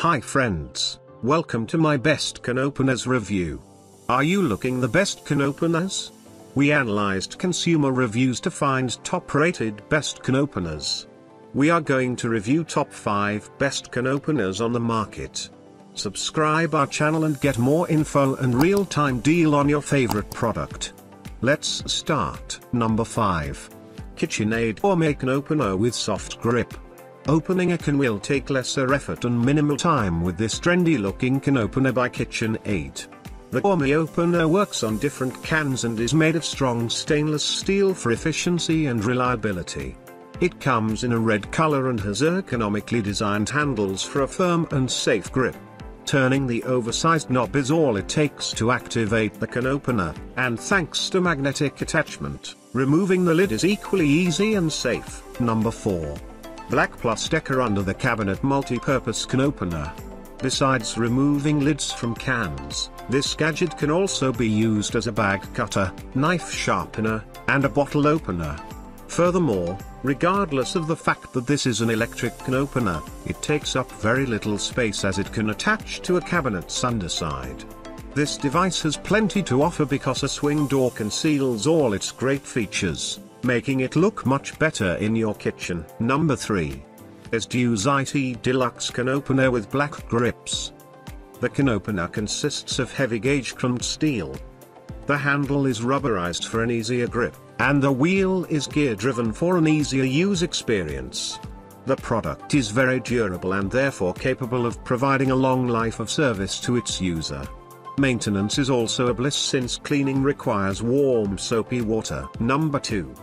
Hi friends, welcome to my best can openers review. Are you looking the best can openers? We analyzed consumer reviews to find top rated best can openers. We are going to review top 5 best can openers on the market. Subscribe our channel and get more info and real time deal on your favorite product. Let's start. Number 5. KitchenAid Gourmet Can Opener with Soft Grip. Opening a can will take lesser effort and minimal time with this trendy looking can opener by KitchenAid. The Gourmet opener works on different cans and is made of strong stainless steel for efficiency and reliability. It comes in a red color and has ergonomically designed handles for a firm and safe grip. Turning the oversized knob is all it takes to activate the can opener, and thanks to magnetic attachment, removing the lid is equally easy and safe. Number 4. Black Plus Decker Under the Cabinet Multi-Purpose Can Opener. Besides removing lids from cans, this gadget can also be used as a bag cutter, knife sharpener, and a bottle opener. Furthermore, regardless of the fact that this is an electric can opener, it takes up very little space as it can attach to a cabinet's underside. This device has plenty to offer because a swing door conceals all its great features, making it look much better in your kitchen. Number 3. EZ-DUZ-IT Deluxe Can Opener with Black Grips. The can opener consists of heavy gauge crimped steel. The handle is rubberized for an easier grip, and the wheel is gear driven for an easier use experience. The product is very durable and therefore capable of providing a long life of service to its user. Maintenance is also a bliss since cleaning requires warm soapy water. Number 2.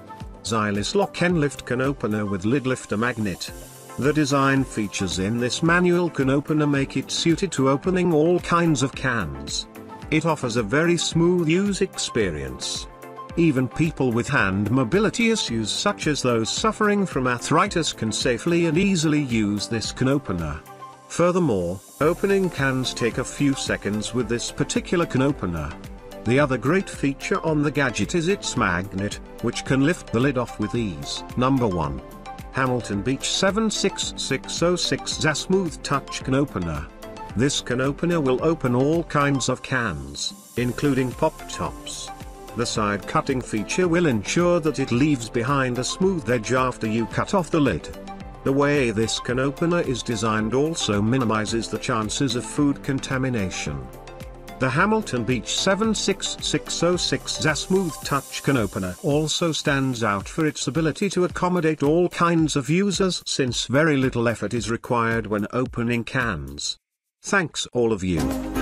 Zyliss Lock and Lift Can Opener with Lid Lifter Magnet. The design features in this manual can opener make it suited to opening all kinds of cans. It offers a very smooth use experience. Even people with hand mobility issues such as those suffering from arthritis can safely and easily use this can opener. Furthermore, opening cans take a few seconds with this particular can opener. The other great feature on the gadget is its magnet, which can lift the lid off with ease. Number 1. Hamilton Beach 76606 ZA Smooth Touch Can Opener. This can opener will open all kinds of cans, including pop tops. The side cutting feature will ensure that it leaves behind a smooth edge after you cut off the lid. The way this can opener is designed also minimizes the chances of food contamination. The Hamilton Beach 76606 ZA Smooth Touch Can Opener also stands out for its ability to accommodate all kinds of users since very little effort is required when opening cans. Thanks all of you.